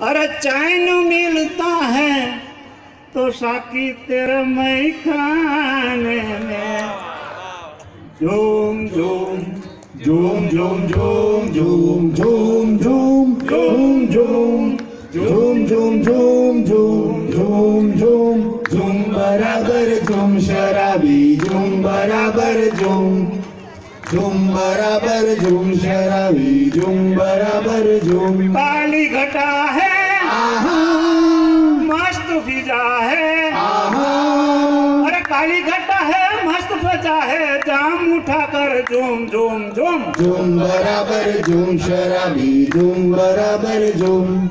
अरे चैन मिलता है तो साकी तेरे मई खाने में झूम झूम झूम झूम झूम झूम झूम झूम झूम झूम झूम झूम झूम झूम झूम झूम झूम बराबर झूम शराबी झूम बराबर झूम झूम बराबर झूम शराबी झूम बराबर झूम काली घटा है। मस्त फिजा है। अरे काली घटा है मस्त फजा है। जाम उठा कर झूम झूम झूम। झूम बराबर झूम शराबी झूम बराबर झूम।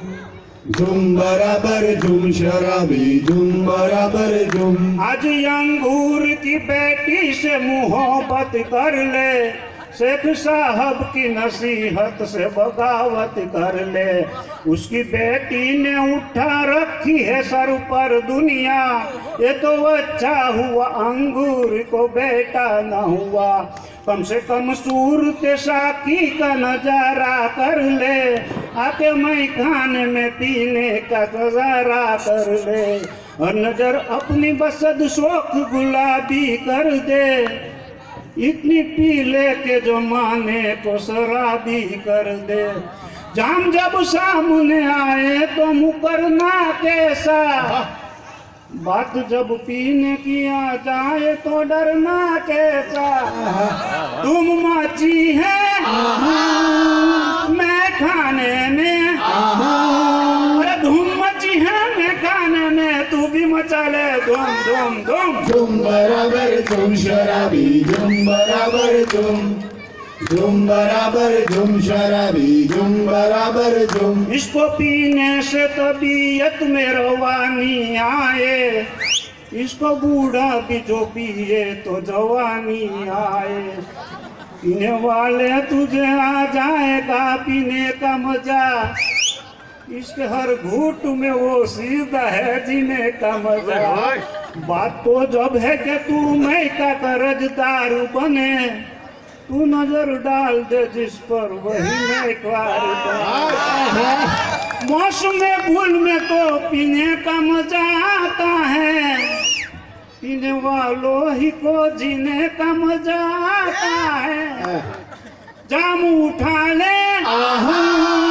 झूम बराबर, झुम शराबी, झुम बराबर, झुम। आज अंगूर की बेटी से मुहब्बत कर ले। शेख साहब की नसीहत से बगावत कर ले। उसकी बेटी ने उठा रखी है सर पर दुनिया। ये तो अच्छा हुआ, अंगूर को बेटा न हुआ। कम से कम सूरत साकी का नज़ारा कर ले। आके मैं खाने में पीने का नज़ारा कर ले। और नज़र अपनी बसद शोक गुलाबी कर दे। इतनी पी ले के जो माने को शराबी कर दे। जाम जब सामने आए तो मुकरना कैसा। बात जब पीने की आ जाए तो डरना कैसा। तुम माची है? तू भी मचा ले धूम धूम। धूम बराबर झूम शराबी झूम बराबर झूम झूम बराबर झूम शराबी झूम बराबर झूम इसको पीने से तबीयत में रवानी आए। इसको बूढ़ा भी जो पिए तो जवानी आए। पीने वाले तुझे आ जाएगा पीने का मज़ा। इसके हर घूट में वो सीधा है जीने का मज़ा। बात तो जब है कि तू मैं का कर्जदार बने। तू नज़र डाल दे जिस पर वही मैं मौसम भूल में तो पीने का मज़ा आता है। पीने वालों ही को जीने का मज़ा आता है। जाम उठा ले। मुँह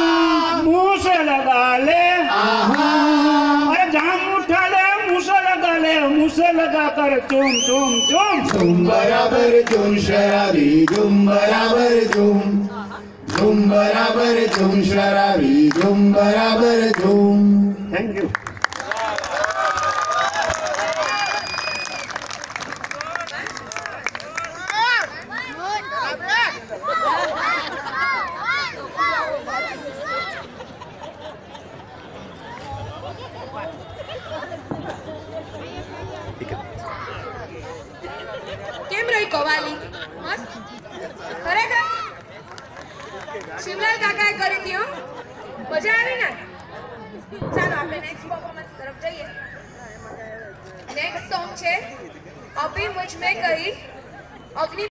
लगाकर चूम चूम चूम तुम बराबर तुम शराबी तुम बराबर तुम तुम बराबर तुम शराबी तुम बराबर तुम थैंक यू શિવલાલ કાકાએ કરી હતી મજા આવી ને? ચાલો, આપણે નેક્સ્ટ પરફોર્મન્સ તરફ જઈએ. નેક્સ્ટ સોંગ છે, અભી મુજ મેં કહી, અગ્નિ